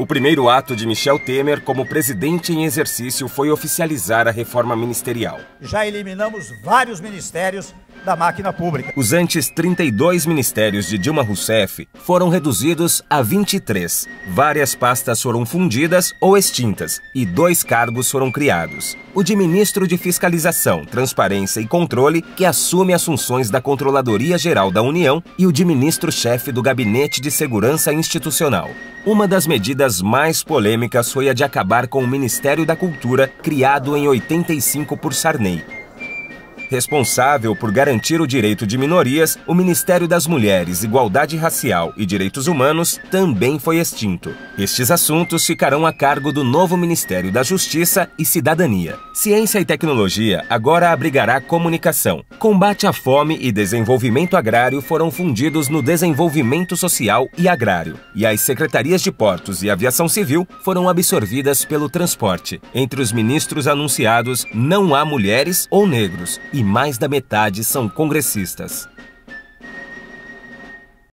O primeiro ato de Michel Temer como presidente em exercício foi oficializar a reforma ministerial. Já eliminamos vários ministérios da máquina pública. Os antes 32 ministérios de Dilma Rousseff foram reduzidos a 23. Várias pastas foram fundidas ou extintas e dois cargos foram criados. O de ministro de Fiscalização, Transparência e Controle, que assume as funções da Controladoria Geral da União, e o de ministro-chefe do Gabinete de Segurança Institucional. Uma das medidas mais polêmicas foi a de acabar com o Ministério da Cultura, criado em 85 por Sarney. Responsável por garantir o direito de minorias, o Ministério das Mulheres, Igualdade Racial e Direitos Humanos também foi extinto. Estes assuntos ficarão a cargo do novo Ministério da Justiça e Cidadania. Ciência e Tecnologia agora abrigará comunicação. Combate à fome e desenvolvimento agrário foram fundidos no Desenvolvimento Social e Agrário. E as secretarias de Portos e Aviação Civil foram absorvidas pelo transporte. Entre os ministros anunciados, não há mulheres ou negros. E mais da metade são congressistas.